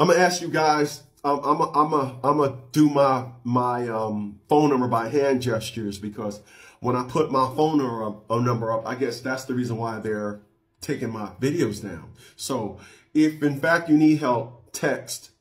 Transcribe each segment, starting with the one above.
I'm gonna ask you guys. Um, I'm a, I'm a, I'm gonna do my my um, phone number by hand gestures because when I put my phone uh, number up, I guess that's the reason why they're taking my videos down. So if in fact you need help, text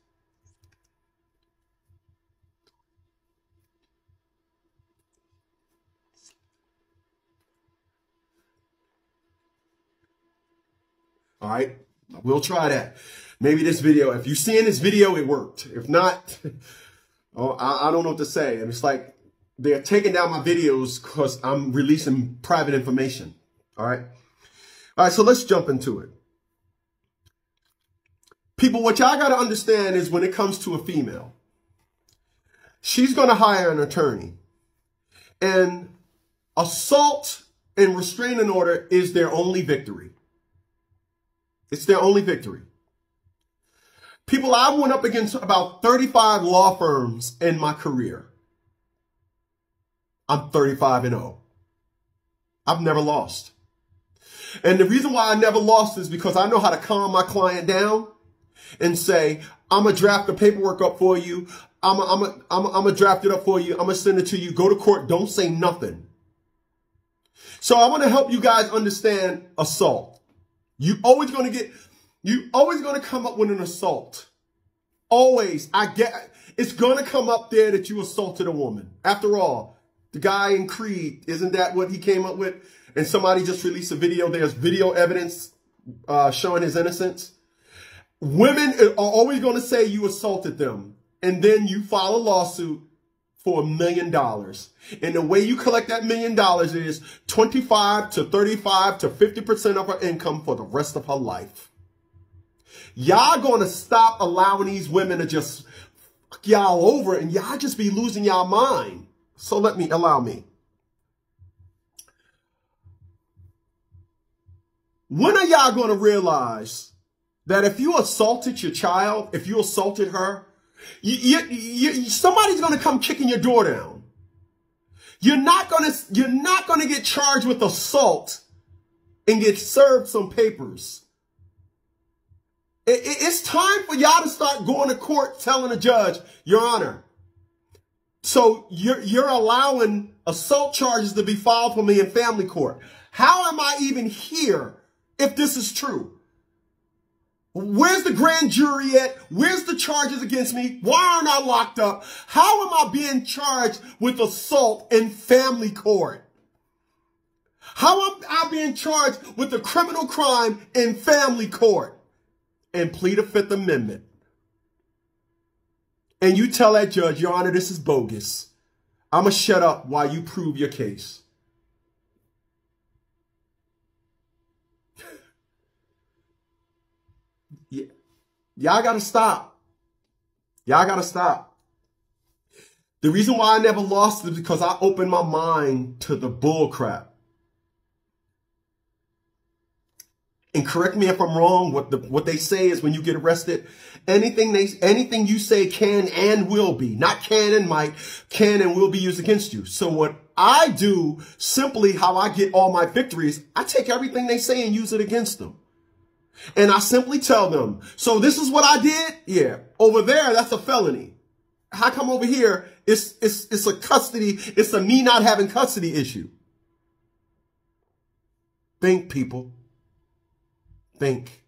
All right. We'll try that. Maybe this video, if you see in this video, it worked. If not, oh, I, I don't know what to say. And it's like they're taking down my videos because I'm releasing private information. All right. All right. So let's jump into it. People, what y'all got to understand is when it comes to a female, she's going to hire an attorney and assault and restraining order is their only victory. It's their only victory. People, I went up against about 35 law firms in my career. I'm 35 and 0. I've never lost. And the reason why I never lost is because I know how to calm my client down and say, I'm going to draft the paperwork up for you. I'm going I'm to draft it up for you. I'm going to send it to you. Go to court. Don't say nothing. So I want to help you guys understand assault. You always going to get, you always going to come up with an assault. Always. I get, it's going to come up there that you assaulted a woman. After all, the guy in Creed, isn't that what he came up with? And somebody just released a video. There's video evidence uh, showing his innocence. Women are always going to say you assaulted them. And then you file a lawsuit for a million dollars. And the way you collect that million dollars is 25 to 35 to 50% of her income for the rest of her life. Y'all gonna stop allowing these women to just fuck y'all over and y'all just be losing y'all mind. So let me, allow me. When are y'all gonna realize that if you assaulted your child, if you assaulted her, you, you, you, somebody's to come kicking your door down. You're not to, you're not to get charged with assault and get served some papers. It, it, it's time for y'all to start going to court telling a judge, Your Honor. So you're, you're allowing assault charges to be filed for me in family court. How am I even here if this is true? Where's the grand jury at? Where's the charges against me? Why aren't I locked up? How am I being charged with assault in family court? How am I being charged with a criminal crime in family court and plead a Fifth Amendment? And you tell that judge, Your Honor, this is bogus. I'm going to shut up while you prove your case. Y'all got to stop. Y'all got to stop. The reason why I never lost is because I opened my mind to the bull And correct me if I'm wrong. What the what they say is when you get arrested, anything they anything you say can and will be, not can and might, can and will be used against you. So what I do, simply how I get all my victories, I take everything they say and use it against them. And I simply tell them, so this is what I did? Yeah. Over there, that's a felony. How come over here, it's, it's, it's a custody, it's a me not having custody issue. Think, people. Think.